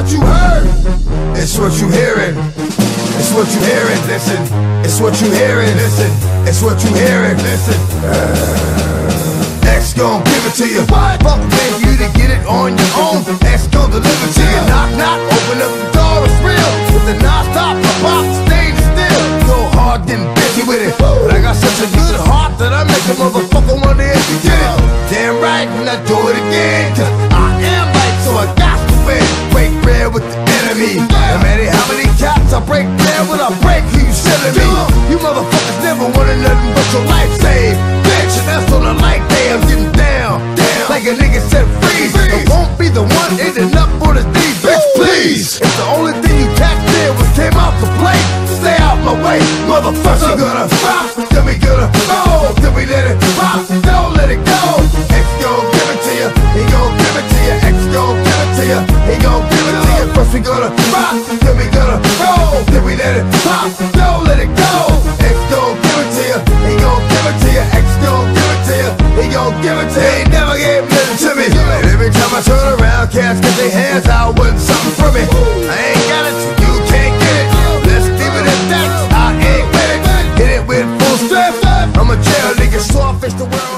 what you heard. It's what you hearing. It's what you hearing. Listen. It's what you hearing. Listen. It's what you hearing. Listen. Uh, X gon' give it to you. What? Fuck pay you to get it on your own. X gon' deliver to you. Knock knock. Open up the door. It's real. With the non-stop pop stage still. Go hard getting busy with it. But I got such a good heart that I make a motherfucker wonder if you get it. Damn right, and I do it again. No matter how many cats I break bread with, I break who you selling me. You motherfuckers never wanted nothing but your life saved. Bitch, and that's on the light day. I'm getting down. down. Like a nigga said, freeze. I won't be the one ending up for the D, bitch, please. If the only thing you tapped in was came out to play, stay out my way, motherfucker. Gonna stop, then we gonna stop, then we First we gonna rock, then we gonna roll, then we let it pop, don't let it go. X gon' give it to ya, he gon' give it to ya. X gon' give it to ya, he gon' give it to ya. He never gave nothing to me. And every time I turn around, cats get their hands out with something from me. I ain't got it, so you can't get it. Let's leave it at that. I ain't with it. Hit it with full strength. I'm a jail nigga, so I face the world.